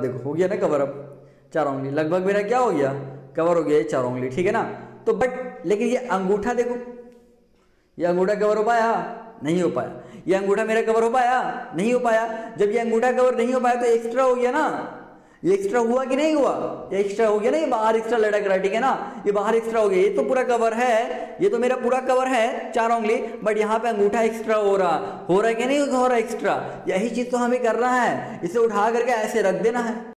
देखो, हो गया ना कवर अब चार उंगली। लगभग मेरा क्या हो गया? कवर हो गया ये चार उंगली, ठीक है ना? तो बट लेकिन ये अंगूठा देखो। ये अंगूठा कवर हो पाया? नहीं हो पाया। ये अंगूठा मेरा कवर हो पाया? नहीं हो पाया। जब ये अंगूठा कवर नहीं हो पाया तो एक्स्ट्रा हो गया ना? ये एक्स्ट्रा हुआ कि नहीं हुआ? एक्स्ट्रा हो गया ना, ये बाहर एक्स्ट्रा लटक रहा है, ठीक है ना? ये बाहर एक्स्ट्रा हो गया। ये तो पूरा कवर है। ये तो मेरा पूरा कवर है, चार उंगली बट यहाँ पे अंगूठा एक्स्ट्रा हो रहा। हो रहा है कि नहीं? हो रहा एक्स्ट्रा यही चीज़ तो हमें करना है। इसे उठा करके ऐसे रख देना है।